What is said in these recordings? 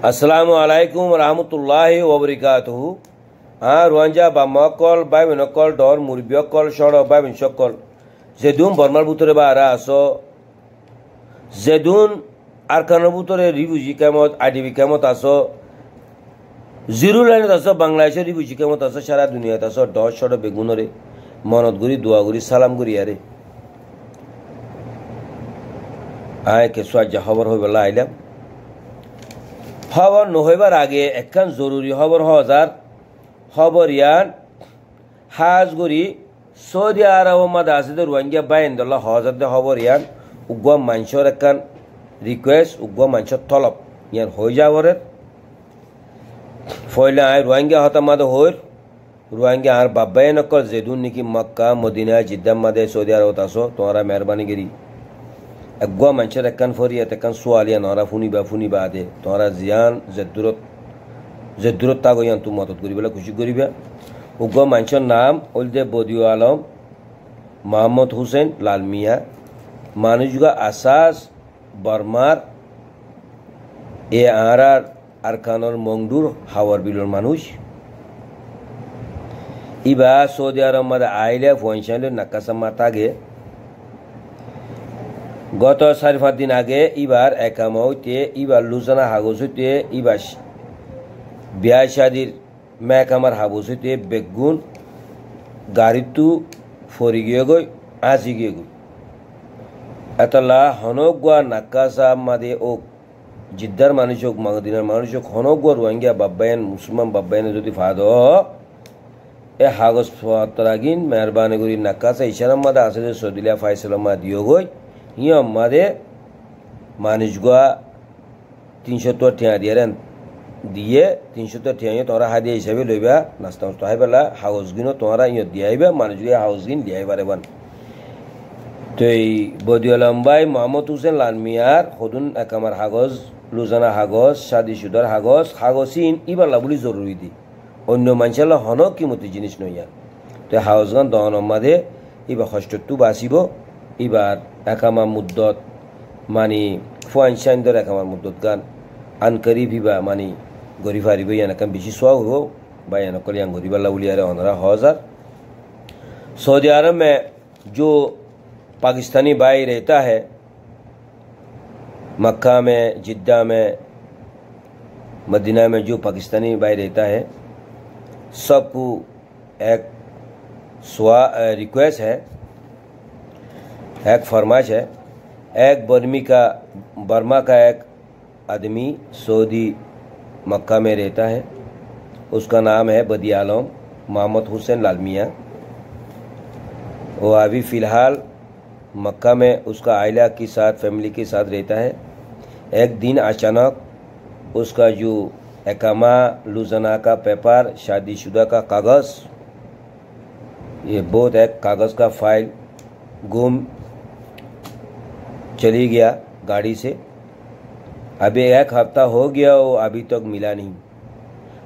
আসসালামু আলাইকুম রহমতুল্লাহ ওবরিকাতহু আ রোয়াঞ্জা বা মকল বা বিনকল ডর মুরবিয়কল সর বা বিনশকল জেদুন বর্মার ভিতরে বা আরা আস জেদুন আরখানের ভিতরে রিভুজি কেমত আডিবি কেমত আস জিরো লাইনত আস বাংলাদেশের রিভুজি কেমত আস সারা দুনিয়াত আস দহ সর বেগুনরে মনত গুড়ি দোয়া গুড়ি সালাম গুড়ি আরে আয় কেসুয়া জাহবর হয়ে বেলা আইলাম খবর নহইবার আগে একখান জরুরি খবর হজার খবর ইয়ান হাজগুড়ি সৌদি আরব মাদ আসিদ রোহিঙ্গা বাইন্দল্লা হজার দে খবর ইয়ান, উগ্র মানুষের একখান রিকোয়েস্ট উগ্র মানুষের তলব ইয়ান হয়ে যাবরের ফয়লে আয় রোহিঙ্গা হতা মাদ হইর। রোহিঙ্গা আর বাব্বাই নকল যেদুন নাকি মক্কা, মদিনা জিদ্দাম মাদে, সৌদি আরব আসো তোমারা মেহরবানি গিরি একগুয়া মানুষের একখান ফরিয়াত একখান সোয়ালিয়া নরা ফুনিবা ফুনিবা আদে তোরা জিয়ান জেদুরত জেদুরত তাগো ইয়ান তু মদত করিবেলা খুশি করিবা উগ্র মানুষের নাম ওলদে বদিউ আলম মোহাম্মদ হুসেন লাল মিয়া মানুষগা আসাস বর্মার এ আরার আরকানর মংডুর হাওয়ার বিলর মানুষ ইবা সৌদি আরব মাদে আইলে ফোনশাইলে নাকাসামা তাগে গত চারি পাঁচ দিন আগে ইবার একামা হইতে ইবার লুজানা হাগজ হইতে ইবার বিয়া শাদির মেকামার হাবুজ হইতে বেগুন গাড়িতু ফরি গিয়ে গই আজি গিয়ে গই এতলা হনক গোয়া নাকাসা মাদে ও জিদ্দার মানুষ হোক মাগদিনার মানুষ হোক হনক গোয়া রোহিঙ্গা বাব্বায়ন মুসলমান বাব্বায়নে যদি ফাদ এ হাগজ ফাতরাগিন মেহরবানি করি নাকাসা ইশারাম মাদা আসলে সদিলিয়া ফাইসলামা দিও গই মাদে মানুষগুয়া তিনশো ঠিয়া দিয়ে দিয়ে তিনশো তো ঠিয়া তোরা হাদিয়া হিসাবে লইবা নাস্তা নাস্তা হাই পেলা হাউস গিনও তোরা ইয়ত দিয়ে আইবা মানুষগুলো হাউস গিন দিয়ে আইবার এবার তো এই বদিউলম্বাই মোহাম্মদ হুসেন লালমিয়ার সদুন একামার হাগজ লুজানা হাগজ সাদি সুদার হাগজ হাগসিন ইবাল্লা বলি জরুরি দি অন্য মানুষের হনক কিমতি জিনিস নইয়া তো হাউসগান দহন মাদে ইবা কষ্টটো বাঁচিব এবার একামা মুদ্দত মানি ফুয়ানশাইন্দর একামার মুদ্দত গান আনকারি ভিবা মানি গরিব হারিব ইয়ানাকাম বেশি সোয়া হো বা ইয়ানকল ইয়ান গরিব আল্লাহ উলিয়ারে অনরা হজার سعودی عرب میں جو پاکستانی بائی رہتا ہے مکہ میں جدہ میں مدینہ میں جو پاکستانی بائی رہتا ہے سب کو ایک سوا ریکویسٹ ہے ایک فرمائش ہے۔ ایک برمی کا، برما کا ایک آدمی سعودی مکہ میں رہتا ہے۔ اس کا نام ہے بدی عالم محمد حسین لالمیاں وہ ابھی فی الحال مکہ میں اس کا آئلہ کے ساتھ، فیملی کے ساتھ رہتا ہے۔ ایک دن اچانک اس کا جو اکامہ لوزنا کا پیپر، شادی شدہ کا کاغذ، یہ بہت ایک کاغذ کا فائل گم چلی گیا گاڑی سے۔ ابھی ایک ہفتہ ہو گیا وہ ابھی تک ملا نہیں۔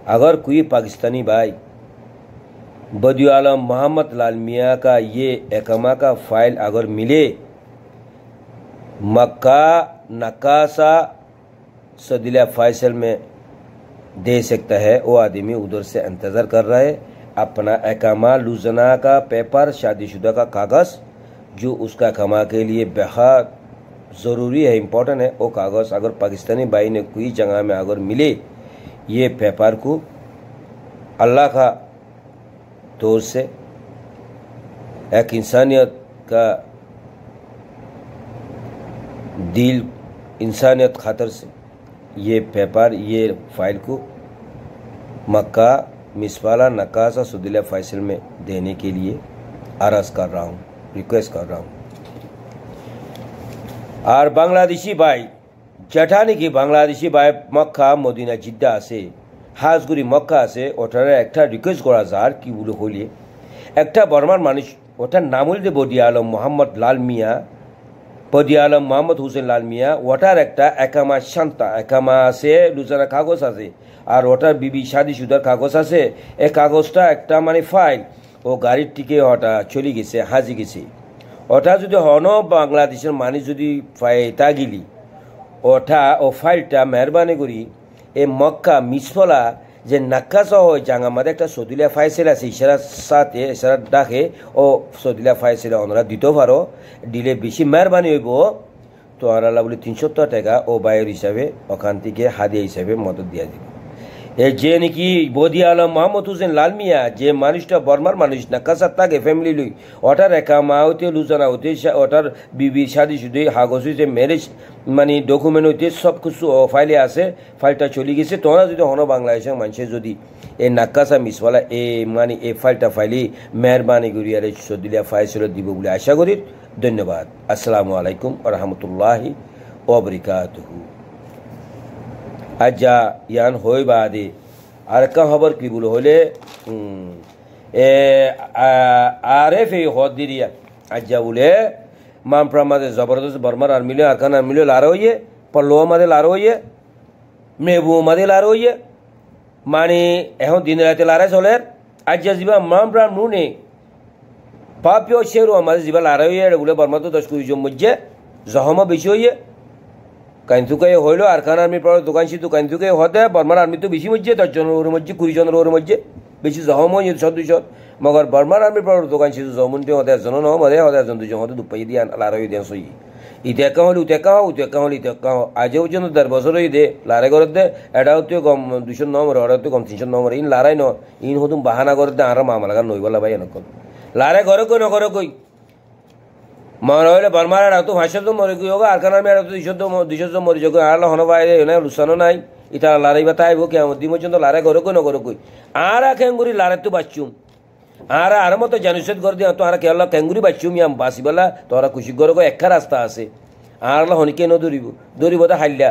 اگر کوئی پاکستانی بھائی، بدی عالم محمد لال میاں کا یہ احکمہ کا فائل اگر ملے، مکہ نکاسا صدیلہ فیصل میں دے سکتا ہے۔ وہ آدمی ادھر سے انتظار کر رہا ہے۔ اپنا اقامہ لوزنا کا پیپر، شادی شدہ کا کاغذ، جو اس کا احکامہ کے لیے بہت ضروری ہے امپورٹنٹ ہے۔ وہ کاغذ اگر پاکستانی بھائی نے کوئی جگہ میں اگر ملے یہ پیپر کو اللہ کا طور سے ایک انسانیت کا دل، انسانیت خاطر سے یہ پیپر، یہ فائل کو مکہ مسوالا نکاسا سدیلہ، فیصل میں دینے کے لیے عرض کر رہا ہوں ریکویسٹ کر رہا ہوں۔ আর বাংলাদেশি ভাই যেটা নাকি বাংলাদেশি ভাই? মক্কা, মদিনা, জিদ্দা আছে, হাজগুড়ি, মক্কা আছে, ওটারে একটা রিকোয়েস্ট করা যার কি বলে হইলে? একটা বর্মার মানুষ, ওটার নাম হইলে বদি আলম মোহাম্মদ লাল মিয়া, বদি আলম মোহাম্মদ হুসেন লাল মিয়া, ওটার একটা একামা শান্তা, একামা আছে লুজানা কাগজ আছে, আর ওটার বিবি শাদি সুদার কাগজ আছে এই কাগজটা একটা মানে ফাইল ও গাড়ির টিকে ওটা চলে গেছে, হাজি গেছে। ওটা যদি হন বাংলাদেশের মানুষ যদি তা গিলি ওটা ও ফাইলটা মেহরবানি করি, এ মক্কা মিসফলা যে নাক্কাসা হয় জাঙ্গা মাদে একটা সদিলা ফাইসেল আছে ইশারার সাথে ইশারার ডাকে, ও সদিলা ফাইসেল ওনারা দিতে পারো, দিলে বেশি মেহরবানি হইব। তো আল্লাহ বলে তিনশো টাকা ও বায়ুর হিসাবে ওখান থেকে হাদিয়া হিসাবে মদত দিয়া দিবে। যে নাকি বদি আলম মোহাম্মদ হুসেন লাল মিয়া যে মানুষটা বর্মার মানুষ না কাসার থাকে ফ্যামিলি লই ওটার একা মা হইতে লুজানা হইতে ওটার বিবির শাদি শুধু হাগজ হইতে ম্যারেজ মানে ডকুমেন্ট হইতে সব কিছু ফাইলে আছে ফাইলটা চলে গেছে। তোমরা যদি হন বাংলাদেশের মানুষের যদি এই নাক্কাসা মিসওয়ালা এ মানে এই ফাইলটা ফাইলি মেহরবানি করি আর সদিলিয়া ফাইসল দিব বলে আশা করি। ধন্যবাদ। আসসালামু আলাইকুম রহমতুল্লাহি ওবরিকাতহু আজ্জা ইয়ান হই বাদে। আর কা খবর কি বলে? হলে আরে ফে হদ দিরিয়া আজ্জা বলে, মাম প্রামাদে জবরদস্ত বর্মার আর মিলে, আর খান আর মিলে লারো হইয়ে পল্লো মাদে লারো হইয়ে মেবু মাদে লারো হইয়ে মানে এখন দিন রাতে লারে চলে আজ্জা যাবা মাম প্রাম নুনে পাপিও শেরু আমাদের যাবা লারে হইয়ে বলে বর্মা তো দশ কুড়ি জন মধ্যে জহমা বেশি হইয়ে কাইন্তুকে হইলো আর খান আর্মির পর দোকান সে কাইন্তুকে হতে বর্মার আর্মি তো বেশি মধ্যে দশ জনের ওর মধ্যে কুড়ি জনের ওর মধ্যে বেশি জহম হয়ে সব দুজন মগর বর্মার আর্মির পর দোকান সে জমুনটি হতে একজন নহ মধ্যে হতে একজন দুজন হতে দুপাই দিয়ে লারে হয়ে দেন সই ইতে একা হলে উতে একা হও উতে একা হলে ইতে একা হও আজে পর্যন্ত দেড় বছর হয়ে দে লারে করে দে এটা হতে কম দুশো নম্বর ওটা হতে কম তিনশো নম্বর ইন লারাই ন ইন হতুম বাহানা করে দে আর মামা লাগা নইবলা ভাই এনকল লারে ঘরে কই নগরে কই মর হইলে বর্মার আর তো ভাষা তো মরে গিয়ে আর কানার আমি আর তো দুইশো তো দুইশো তো মরি যোগ আর হন ভাই এনে লুসানো নাই। ইতা লারাই বা তাইব কে দিম পর্যন্ত লারে ঘরে কই নগর কই আর খেঙ্গুরি লারে তো বাচ্চুম আর আর মতো জানুসেদ করে দিয়া, তো আর কে আল্লাহ খেঙ্গুরি বাচ্চুম, ইয়াম বাসিবেলা তোরা খুশি ঘরে একা রাস্তা আছে। আর হনিকে ন দৌড়িব দৌড়িব তো হাইলা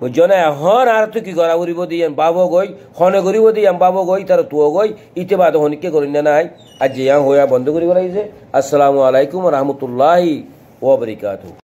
বুঝছ না হন আর তুই কি করা করিব দিয়ান? বাবো গই, হনে করিব দিয়াম বাবো গই, তার তুও গই, ইতে বাদ হনিকে করি না নাই। আজ যে হইয়া বন্ধ করিব লাগিছে আসসালামু আলাইকুম রহমতুল্লাহি ওবরিকাতু